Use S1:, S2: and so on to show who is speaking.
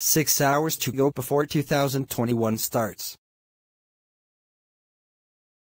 S1: Six hours to go before 2021 starts.